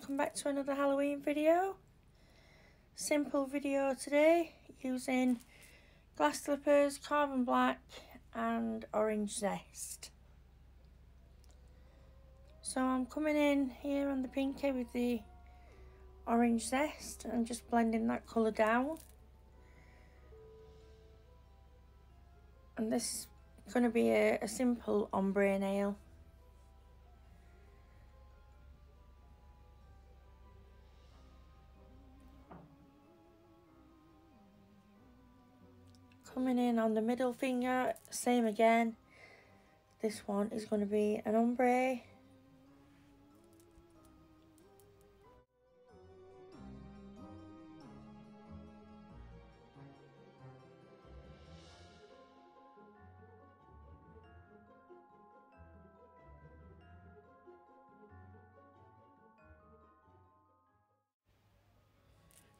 welcome back to another Halloween video. Simple video today using glass slippers, carbon black and orange zest. So I'm coming in here on the pinky with the orange zest and just blending that colour down. And this is going to be a, a simple ombre nail. Coming in on the middle finger same again. This one is going to be an ombre.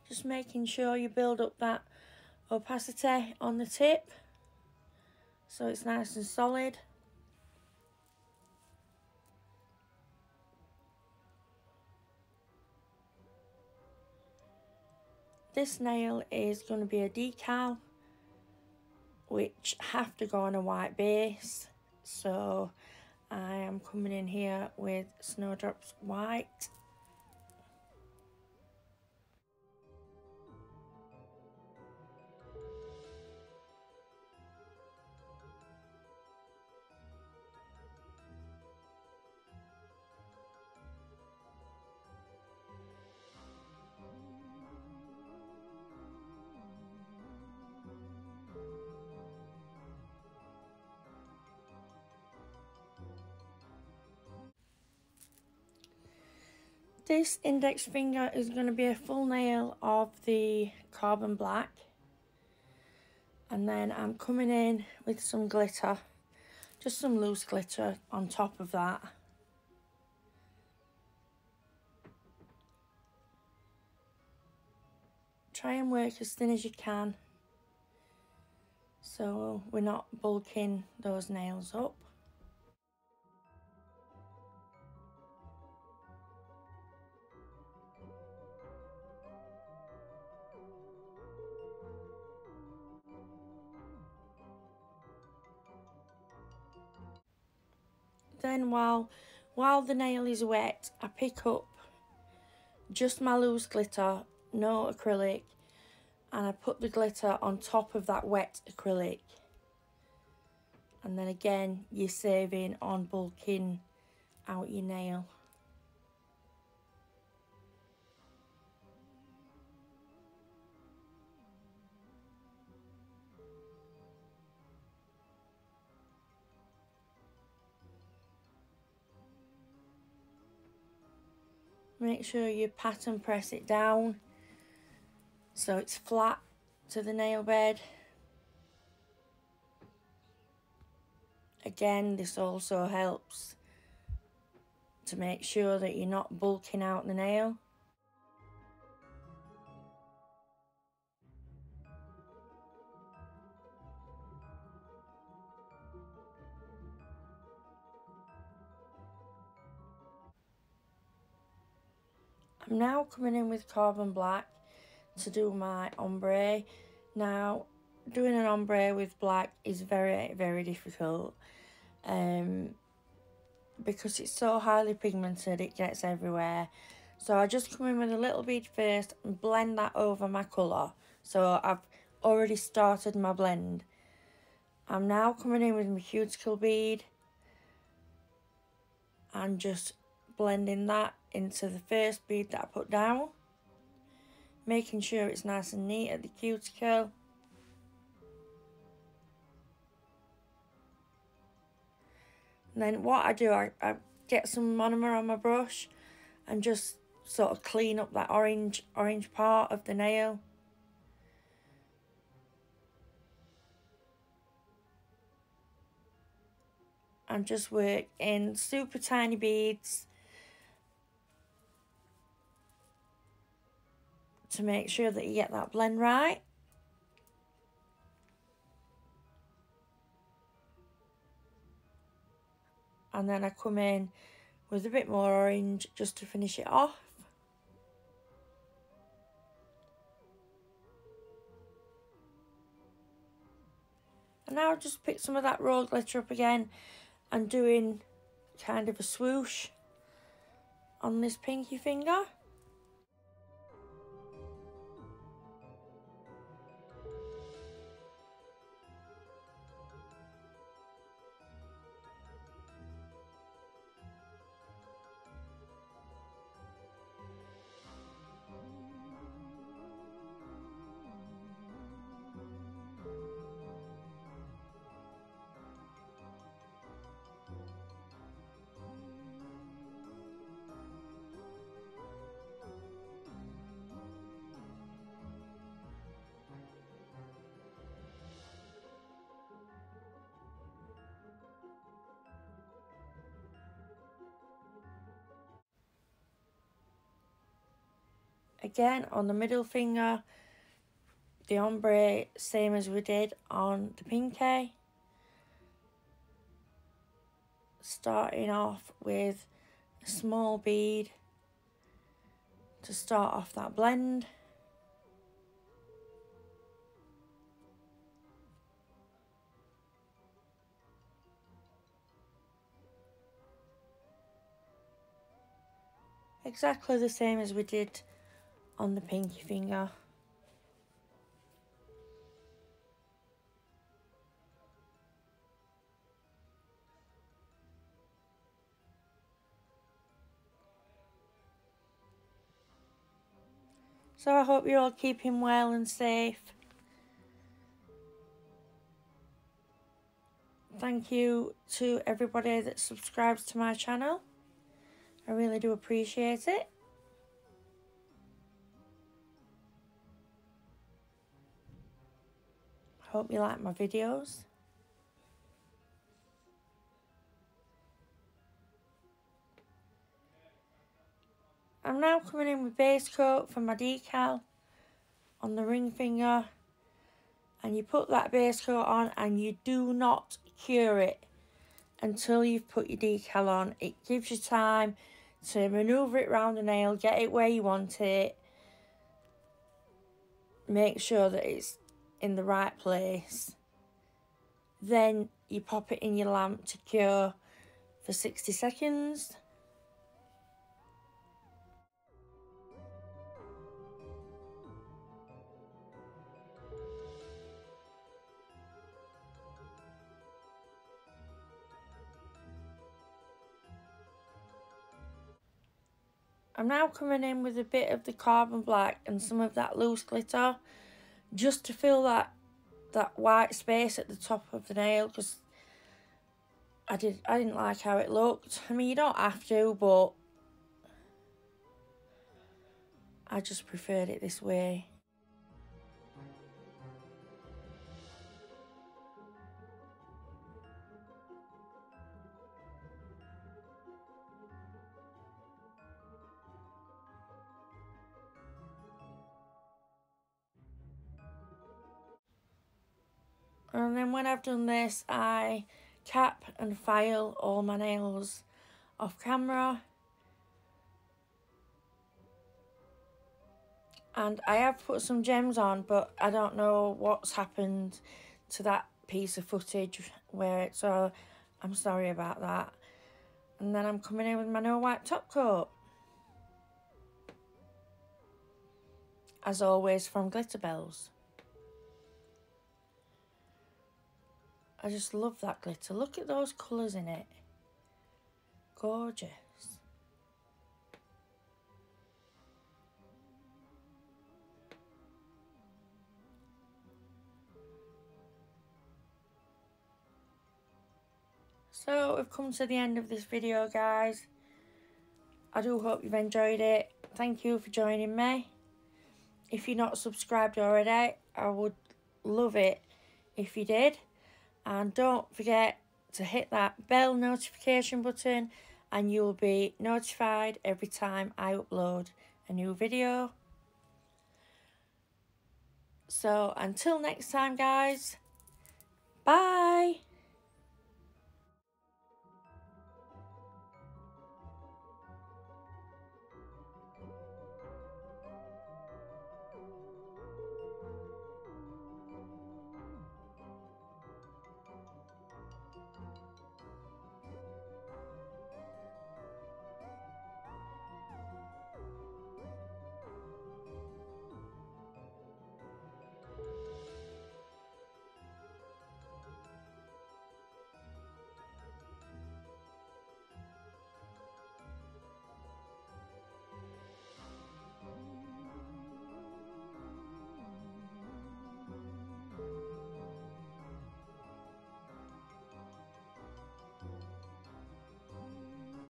Just making sure you build up that opacity on the tip so it's nice and solid. This nail is going to be a decal which have to go on a white base so I am coming in here with Snowdrops White This index finger is going to be a full nail of the carbon black. And then I'm coming in with some glitter. Just some loose glitter on top of that. Try and work as thin as you can. So we're not bulking those nails up. Then while, while the nail is wet, I pick up just my loose glitter, no acrylic, and I put the glitter on top of that wet acrylic. And then again, you're saving on bulking out your nail. Make sure you pat and press it down so it's flat to the nail bed. Again, this also helps to make sure that you're not bulking out the nail. I'm now coming in with carbon black to do my ombre. Now, doing an ombre with black is very, very difficult. Um, because it's so highly pigmented, it gets everywhere. So I just come in with a little bead first and blend that over my colour. So I've already started my blend. I'm now coming in with my cuticle bead and just blending that into the first bead that I put down. Making sure it's nice and neat at the cuticle. And then what I do, I, I get some monomer on my brush and just sort of clean up that orange orange part of the nail. And just work in super tiny beads to make sure that you get that blend right. And then I come in with a bit more orange just to finish it off. And now I'll just pick some of that raw glitter up again and doing kind of a swoosh on this pinky finger. Again, on the middle finger, the ombre, same as we did on the pinky. Starting off with a small bead to start off that blend. Exactly the same as we did on the pinky finger. So I hope you're all keeping well and safe. Thank you to everybody that subscribes to my channel. I really do appreciate it. Hope you like my videos. I'm now coming in with base coat for my decal on the ring finger and you put that base coat on and you do not cure it until you've put your decal on. It gives you time to manoeuvre it around the nail, get it where you want it, make sure that it's in the right place. Then you pop it in your lamp to cure for 60 seconds. I'm now coming in with a bit of the carbon black and some of that loose glitter just to fill that that white space at the top of the nail because I did I didn't like how it looked. I mean you don't have to but I just preferred it this way. And then when I've done this, I tap and file all my nails off camera. And I have put some gems on, but I don't know what's happened to that piece of footage where it, so I'm sorry about that. And then I'm coming in with my no wipe top coat. As always from Glitterbels. I just love that glitter. Look at those colours in it. Gorgeous. So we've come to the end of this video guys. I do hope you've enjoyed it. Thank you for joining me. If you're not subscribed already, I would love it if you did and don't forget to hit that bell notification button and you'll be notified every time I upload a new video. So until next time guys, bye!